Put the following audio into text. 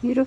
Tiro.